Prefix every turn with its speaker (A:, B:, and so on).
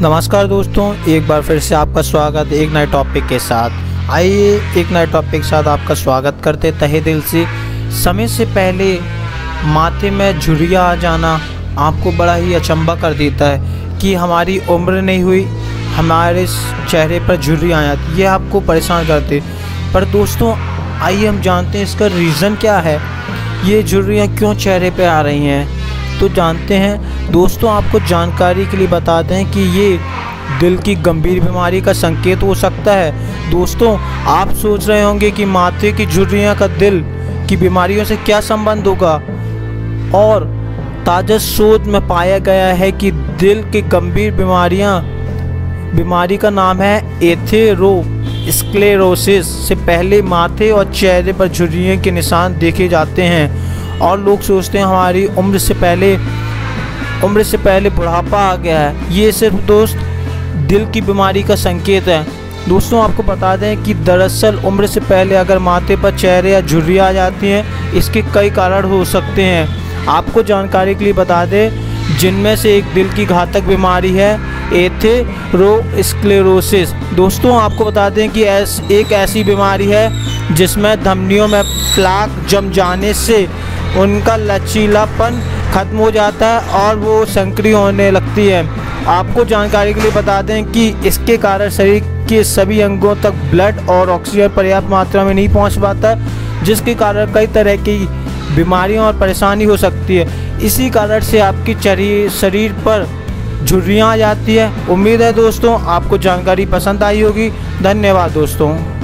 A: नमस्कार दोस्तों, एक बार फिर से आपका स्वागत एक नए टॉपिक के साथ। आइए एक नए टॉपिक के साथ आपका स्वागत करते तहे दिल से। समय से पहले माथे में झुरिया आ जाना आपको बड़ा ही अचंबा कर देता है कि हमारी उम्र नहीं हुई, हमारे चेहरे पर झुर्रियाँ आ जाती, ये आपको परेशान करते पर दोस्तों, आइए हम जानते हैं इसका रीज़न क्या है? ये झुर्रियाँ क्यों चेहरे पर आ रही हैं? तो जानते हैं दोस्तों, आपको जानकारी के लिए बताते हैं कि ये दिल की गंभीर बीमारी का संकेत हो सकता है। दोस्तों, आप सोच रहे होंगे कि माथे की झुर्रियाँ का दिल की बीमारियों से क्या संबंध होगा? और ताज़ा शोध में पाया गया है कि दिल की गंभीर बीमारियाँ, बीमारी का नाम है एथेरो स्क्लेरोसिस से पहले माथे और चेहरे पर झुर्रियों के निशान देखे जाते हैं, और लोग सोचते हैं हमारी उम्र से पहले उम्र से पहले बुढ़ापा आ गया है। ये सिर्फ़ दोस्त दिल की बीमारी का संकेत है। दोस्तों, आपको बता दें कि दरअसल उम्र से पहले अगर माथे पर चेहरे या झुर्रियाँ आ जाती हैं, इसके कई कारण हो सकते हैं। आपको जानकारी के लिए बता दें, जिनमें से एक दिल की घातक बीमारी है, एथेरोस्क्लेरोसिस। दोस्तों, आपको बता दें कि ऐस, एक ऐसी बीमारी है, जिसमें धमनियों में प्लाक जम जाने से उनका लचीलापन खत्म हो जाता है और वो संक्रिय होने लगती है। आपको जानकारी के लिए बता दें कि इसके कारण शरीर के सभी अंगों तक ब्लड और ऑक्सीजन पर्याप्त मात्रा में नहीं पहुँच पाता, जिसके कारण कई तरह की बीमारियों और परेशानी हो सकती है। इसी कारण से आपकी शरीर पर झुर्रियाँ आ जाती है। उम्मीद है दोस्तों, आपको जानकारी पसंद आई होगी। धन्यवाद दोस्तों।